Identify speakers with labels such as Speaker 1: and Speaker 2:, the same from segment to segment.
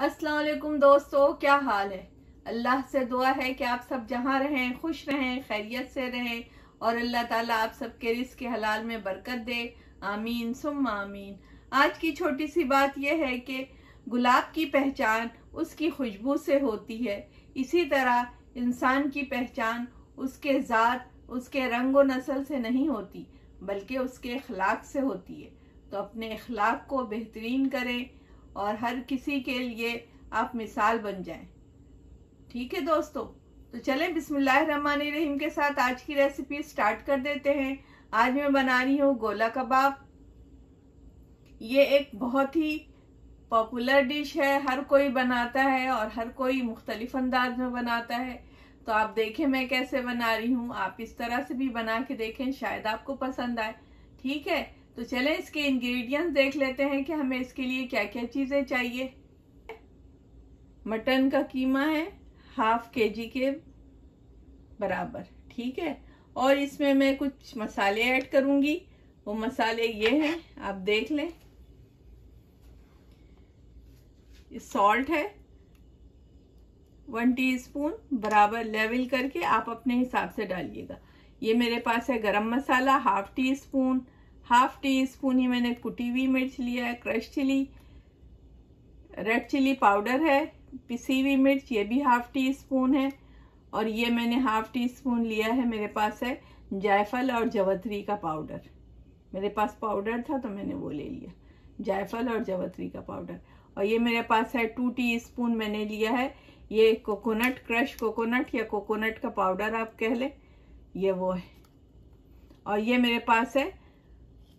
Speaker 1: अस्सलाम दोस्तों, क्या हाल है? अल्लाह से दुआ है कि आप सब जहाँ रहें, खुश रहें, खैरियत से रहें और अल्लाह ताला आप सबके रिस्क के हलाल में बरकत दे। आमीन सुम आमीन। आज की छोटी सी बात यह है कि गुलाब की पहचान उसकी खुशबू से होती है। इसी तरह इंसान की पहचान उसके ज़ात, उसके रंग व नस्ल से नहीं होती, बल्कि उसके अखलाक से होती है। तो अपने अखलाक को बेहतरीन करें और हर किसी के लिए आप मिसाल बन जाएँ। ठीक है दोस्तों? तो चलें, बिस्मिल्लाहिर्रहमानिर्रहीम के साथ आज की रेसिपी स्टार्ट कर देते हैं। आज मैं बना रही हूँ गोला कबाब। ये एक बहुत ही पॉपुलर डिश है, हर कोई बनाता है और हर कोई मुख्तलिफ़ अंदाज में बनाता है। तो आप देखें मैं कैसे बना रही हूँ। आप इस तरह से भी बना के देखें, शायद आपको पसंद आए। ठीक है? तो चलें इसके इंग्रेडिएंट्स देख लेते हैं कि हमें इसके लिए क्या क्या चीज़ें चाहिए। मटन का कीमा है हाफ़ के जी के बराबर, ठीक है? और इसमें मैं कुछ मसाले ऐड करूँगी। वो मसाले ये हैं, आप देख लें। सॉल्ट है। वन टीस्पून बराबर लेवल करके आप अपने हिसाब से डालिएगा। ये मेरे पास है गरम मसाला half teaspoon half teaspoon ही मैंने कुटी हुई मिर्च लिया है, crush chilli, red chilli powder है, पिसी हुई मिर्च, ये भी हाफ़ टी स्पून है, और ये मैंने हाफ़ टी स्पून लिया है मेरे पास है जायफल और जवतरी का पाउडर। मेरे पास पाउडर था तो मैंने वो ले लिया, जायफल और जवतरी का पाउडर। और ये मेरे पास है टू टी स्पून मैंने लिया है, ये कोकोनट क्रश कोकोनट या कोकोनट का पाउडर आप कह लें, ये वो है। और ये मेरे पास है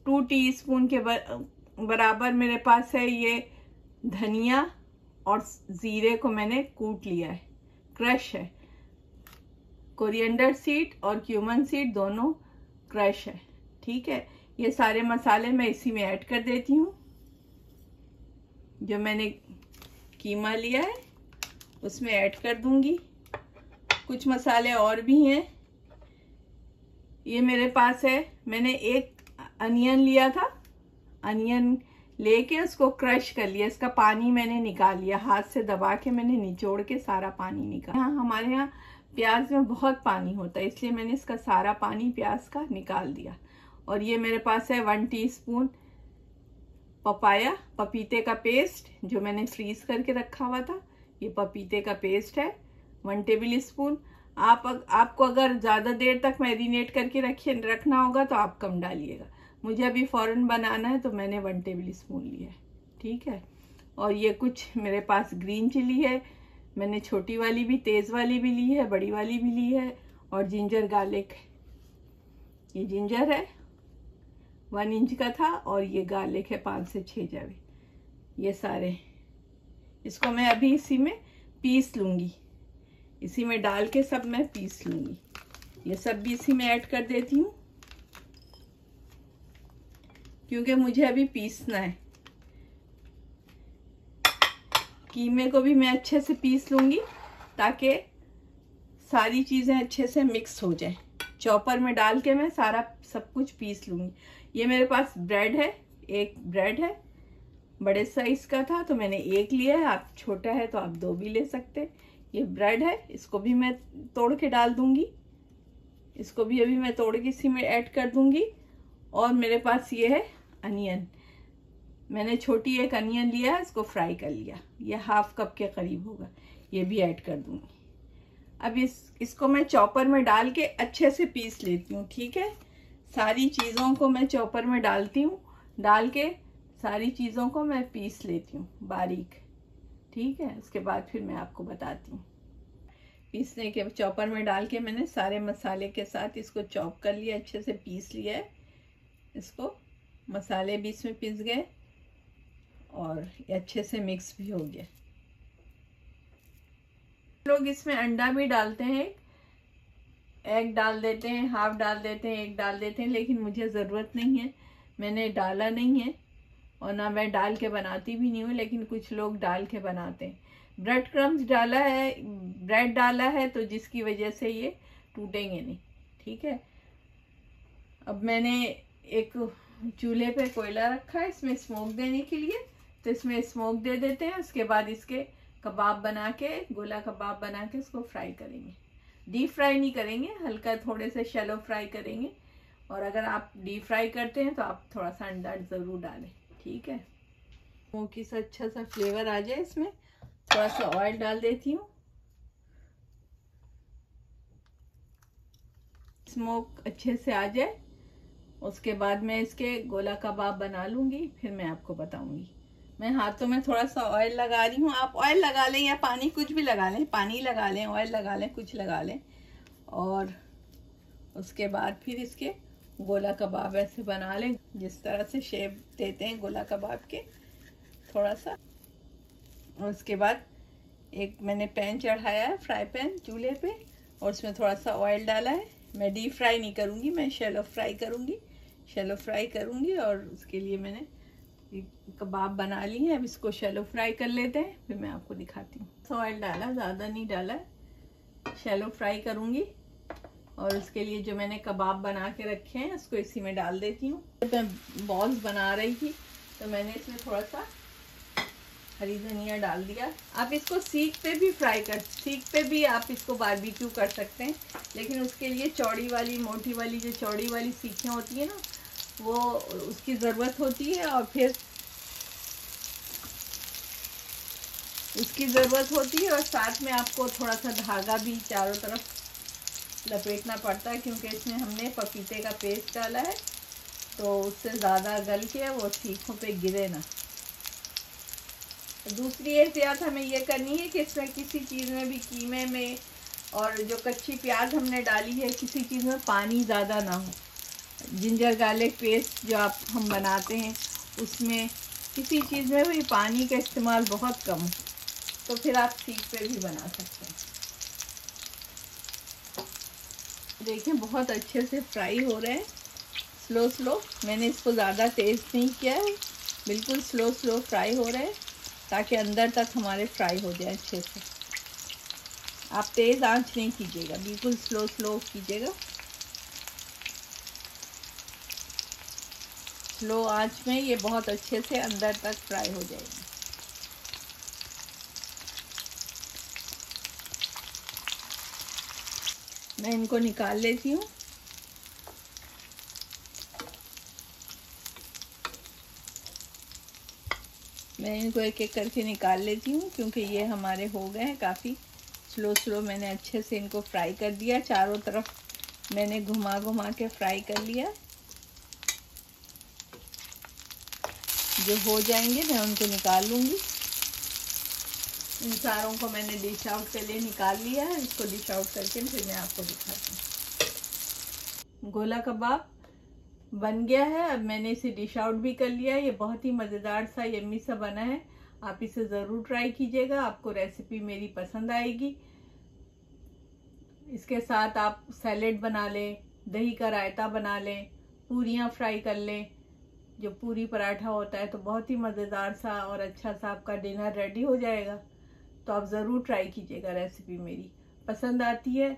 Speaker 1: टू टीस्पून के बराबर मेरे पास है ये धनिया और ज़ीरे को मैंने कूट लिया है। क्रश है। कोरिएंडर सीड और क्यूमन सीड दोनों क्रश है। ठीक है? ये सारे मसाले मैं इसी में ऐड कर देती हूँ। जो मैंने कीमा लिया है, उसमें ऐड कर दूँगी। कुछ मसाले और भी हैं। ये मेरे पास है। मैंने एक अनियन लिया था। अनियन लेके उसको क्रश कर लिया। इसका पानी मैंने निकाल लिया। हाथ से दबा के मैंने निचोड़ के सारा पानी निकाल। यहाँ हमारे यहाँ प्याज में बहुत पानी होता है, इसलिए मैंने इसका सारा पानी प्याज का निकाल दिया। और ये मेरे पास है वन टीस्पून पपाया, पपीते का पेस्ट जो मैंने फ्रीज करके रखा हुआ था। ये पपीते का पेस्ट है वन टेबल स्पून आप आपको अगर ज़्यादा देर तक मैरिनेट करके रखिए, रखना होगा तो आप कम डालिएगा। मुझे अभी फ़ौरन बनाना है तो मैंने वन टेबल स्पून लिया है, ठीक है? और ये कुछ मेरे पास ग्रीन चिली है, मैंने छोटी वाली भी, तेज़ वाली भी ली है, बड़ी वाली भी ली है, और जिंजर गार्लिक ये जिंजर है वन इंच का था, और ये गार्लिक है पाँच से छः जावे। ये सारे इसको मैं अभी इसी में पीस लूँगी। इसी में डाल के सब मैं पीस लूँगी। ये सब भी इसी में ऐड कर देती हूँ। क्योंकि मुझे अभी पीसना है। कीमे को भी मैं अच्छे से पीस लूँगी ताकि सारी चीज़ें अच्छे से मिक्स हो जाए। चॉपर में डाल के मैं सारा सब कुछ पीस लूँगी। ये मेरे पास ब्रेड है, एक ब्रेड है। बड़े साइज़ का था तो मैंने एक लिया है, आप छोटा है तो आप दो भी ले सकते। ये ब्रेड है, इसको भी मैं तोड़ के डाल दूँगी। इसको भी अभी मैं तोड़ के इसी में ऐड कर दूँगी। और मेरे पास ये है अनियन। मैंने छोटी एक अनियन लिया, इसको फ्राई कर लिया। ये हाफ़ कप के करीब होगा। ये भी ऐड कर दूँगी। अब इस, इसको मैं चॉपर में डाल के अच्छे से पीस लेती हूँ, ठीक है? सारी चीज़ों को मैं चॉपर में डालती हूँ। डाल के सारी चीज़ों को मैं पीस लेती हूँ, बारीक। ठीक है? उसके बाद फिर मैं आपको बताती हूँ। पीसने के, चॉपर में डाल के मैंने सारे मसाले के साथ इसको चॉप कर लिया, अच्छे से पीस लिया है। इसको मसाले भी इसमें पिस गए और ये अच्छे से मिक्स भी हो गया। लोग इसमें अंडा भी डालते हैं। एग डाल देते हैं हाफ़ डाल देते हैं, एक डाल देते हैं, लेकिन मुझे ज़रूरत नहीं है। मैंने डाला नहीं है और ना मैं डाल के बनाती भी नहीं हूँ, लेकिन कुछ लोग डाल के बनाते हैं। ब्रेड क्रम्स डाला है ब्रेड डाला है तो जिसकी वजह से ये टूटेंगे नहीं, ठीक है? अब मैंने एक चूल्हे पे कोयला रखा है, इसमें स्मोक देने के लिए। तो इसमें स्मोक दे देते हैं, उसके बाद इसके कबाब बना के, गोला कबाब बना के इसको फ्राई करेंगे। डीप फ्राई नहीं करेंगे, हल्का थोड़े से शेलो फ्राई करेंगे। और अगर आप डीप फ्राई करते हैं तो आप थोड़ा सा अंडा ज़रूर डालें, ठीक है? स्मोकी से अच्छा सा फ्लेवर आ जाए इसमें। थोड़ा सा ऑयल डाल देती हूँ। स्मोक अच्छे से आ जाए। उसके बाद मैं इसके गोला कबाब बना लूँगी, फिर मैं आपको बताऊँगी। मैं हाथों में थोड़ा सा ऑयल लगा रही हूँ। आप ऑयल लगा लें या पानी कुछ भी लगा लें, पानी लगा लें ऑयल लगा लें, कुछ लगा लें। और उसके बाद फिर इसके गोला कबाब ऐसे बना लें, जिस तरह से शेप देते हैं गोला कबाब के थोड़ा सा और उसके बाद एक मैंने पैन चढ़ाया है फ्राई पैन चूल्हे पे, और उसमें थोड़ा सा ऑयल डाला है। मैं डीप फ्राई नहीं करूँगी, मैं शेलो फ्राई करूँगी। शेलो फ्राई करूँगी और उसके लिए मैंने कबाब बना ली है। अब इसको शेलो फ्राई कर लेते हैं, फिर मैं आपको दिखाती हूँ। ऑयल डाला, ज़्यादा नहीं डाला। शेलो फ्राई करूँगी और उसके लिए जो मैंने कबाब बना के रखे हैं, उसको इसी में डाल देती हूँ। जब मैं बॉल्स बना रही थी तो मैंने इसमें थोड़ा सा हरी धनिया डाल दिया। आप इसको सीख पे भी फ्राई कर, सीख पे भी आप इसको बारबेक्यू कर सकते हैं। लेकिन उसके लिए चौड़ी वाली, मोटी वाली जो चौड़ी वाली सीखें होती है ना वो उसकी ज़रूरत होती है और फिर उसकी ज़रूरत होती है और साथ में आपको थोड़ा सा धागा भी चारों तरफ़ लपेटना पड़ता है क्योंकि इसमें हमने पपीते का पेस्ट डाला है। तो उससे ज़्यादा गल के वो सीखों पे गिरे ना। दूसरी एहतियात हमें ये करनी है कि इसमें किसी चीज़ में भी कीमे में और जो कच्ची प्याज हमने डाली है, किसी चीज़ में पानी ज़्यादा ना हो। जिंजर गार्लिक पेस्ट जो आप, हम बनाते हैं, उसमें किसी चीज़ में भी पानी का इस्तेमाल बहुत कम तो फिर आप सीख पे भी बना सकते हैं। देखें, बहुत अच्छे से फ्राई हो रहे हैं। Slow slow. मैंने इसको ज़्यादा तेज़ नहीं किया है। बिल्कुल स्लो स्लो फ्राई हो रहे हैं, ताकि अंदर तक हमारे फ्राई हो जाए अच्छे से। आप तेज़ आँच नहीं कीजिएगा, बिल्कुल स्लो स्लो कीजिएगा। स्लो आँच में, ये बहुत अच्छे से अंदर तक फ्राई हो जाएगी। मैं इनको निकाल लेती हूँ। मैं इनको एक एक करके निकाल लेती हूँ, क्योंकि ये हमारे हो गए हैं काफ़ी स्लो स्लो। मैंने अच्छे से इनको फ्राई कर दिया। चारों तरफ़ मैंने घुमा घुमा के फ्राई कर लिया। जो हो जाएँगे, मैं उनको निकाल लूँगी। इन सारों को मैंने डिश आउट के लिए निकाल लिया है। इसको डिश आउट करके फिर मैं आपको दिखाती हूँ। गोला कबाब बन गया है। अब मैंने इसे डिश आउट भी कर लिया है। ये बहुत ही मज़ेदार सा यम्मी सा बना है। आप इसे ज़रूर ट्राई कीजिएगा। आपको रेसिपी मेरी पसंद आएगी। इसके साथ आप सैलेड बना लें, दही का रायता बना लें, पूरियाँ फ्राई कर लें। जो पूरी पराठा होता है तो बहुत ही मज़ेदार सा और अच्छा सा आपका डिनर रेडी हो जाएगा। तो आप ज़रूर ट्राई कीजिएगा रेसिपी मेरी। पसंद आती है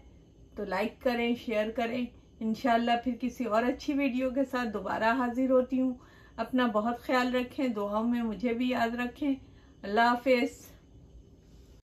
Speaker 1: तो लाइक करें शेयर करें। इन फिर किसी और अच्छी वीडियो के साथ दोबारा हाजिर होती हूँ। अपना बहुत ख्याल रखें, दुआओं में मुझे भी याद रखें। अल्लाह हाफिज़।